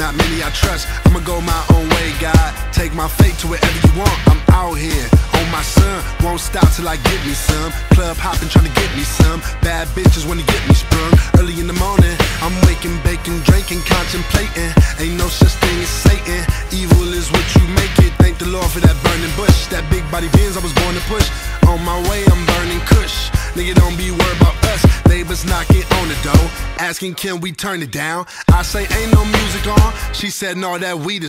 not many I trust. I'ma go my own way, God. Take my fate to wherever you want. I'm out here on my son. Won't stop till I get me some. Club hopping, trying to get me some. Bad bitches wanna get me sprung. Early in the morning, I'm waking, baking, drinking, contemplating. Ain't no such thing as Satan. Evil is what you make it. Thank the Lord for that burning bush. That big body Benz I was born to push. On my way, I'm burning kush. Nigga, don't be worried about. Neighbors knocking on the door, asking, can we turn it down? I say, ain't no music on. She said, no, that is.